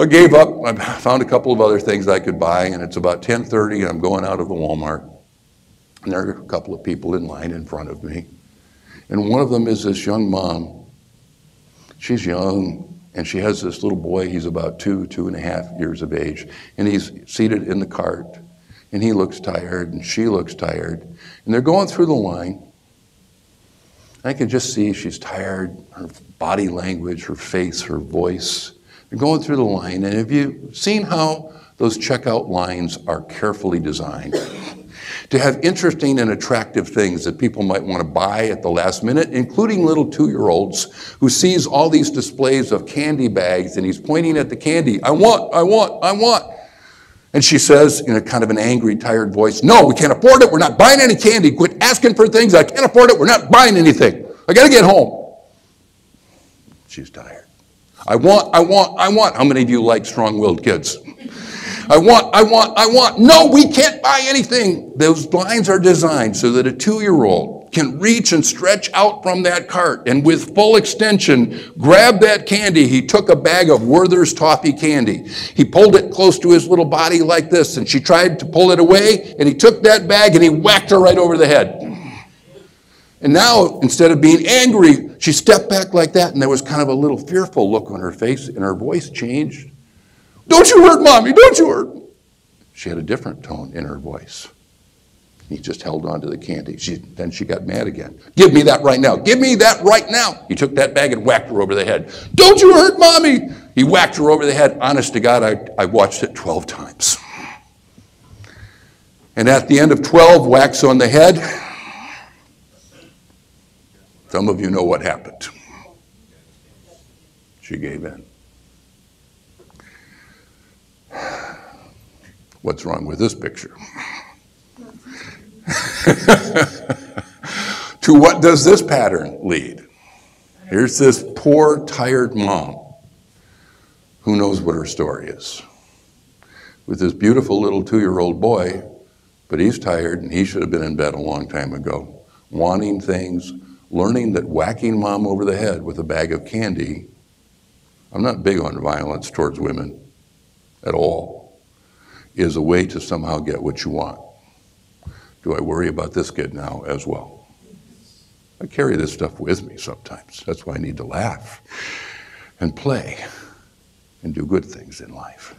I gave up. I found a couple of other things I could buy, and it's about 10:30, and I'm going out of the Walmart, and there are a couple of people in line in front of me, and one of them is this young mom. She's young, and she has this little boy. He's about two, two and a half years of age, and he's seated in the cart, and he looks tired, and she looks tired, and they're going through the line. I can just see she's tired, her body language, her face, her voice. They're going through the line, and have you seen how those checkout lines are carefully designed? to have interesting and attractive things that people might want to buy at the last minute, including little two-year-olds who sees all these displays of candy bags and he's pointing at the candy, I want, I want, I want. And she says in a kind of an angry, tired voice, No, we can't afford it. We're not buying any candy. Quit asking for things. I can't afford it. We're not buying anything. I got to get home. She's tired. I want, I want, I want. How many of you like strong willed kids? I want, I want, I want. No, we can't buy anything. Those blinds are designed so that a two year old can reach and stretch out from that cart and with full extension grab that candy. He took a bag of Werther's toffee candy. He pulled it close to his little body like this and she tried to pull it away and he took that bag and he whacked her right over the head. And now, instead of being angry, she stepped back like that, and there was kind of a little fearful look on her face, and her voice changed. Don't you hurt mommy, don't you hurt. She had a different tone in her voice. He just held on to the candy. She, then she got mad again. Give me that right now. Give me that right now. He took that bag and whacked her over the head. Don't you hurt mommy. He whacked her over the head. Honest to God, I, I watched it 12 times. And at the end of 12 whacks on the head, some of you know what happened. She gave in. What's wrong with this picture? to what does this pattern lead? Here's this poor, tired mom who knows what her story is. With this beautiful little two year old boy, but he's tired and he should have been in bed a long time ago, wanting things, learning that whacking mom over the head with a bag of candy, I'm not big on violence towards women at all, is a way to somehow get what you want. Do I worry about this kid now as well? I carry this stuff with me sometimes. That's why I need to laugh and play and do good things in life.